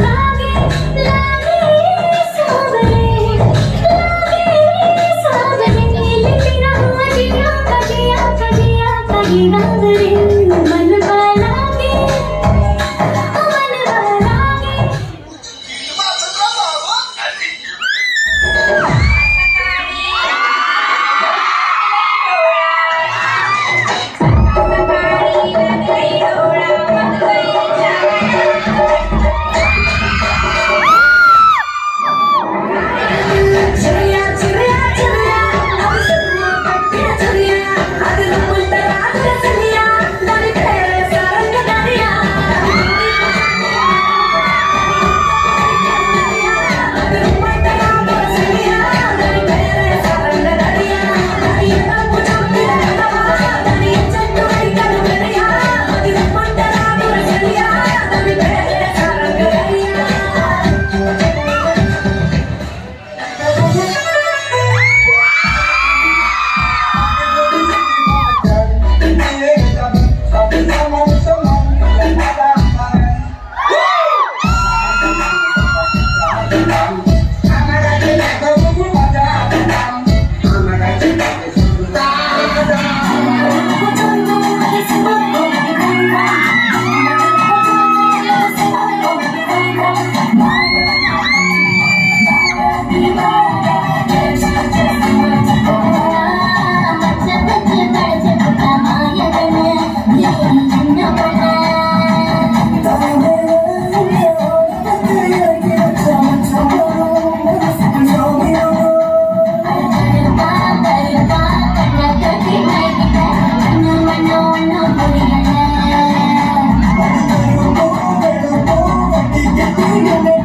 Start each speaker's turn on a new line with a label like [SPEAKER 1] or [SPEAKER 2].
[SPEAKER 1] love.
[SPEAKER 2] Thank you.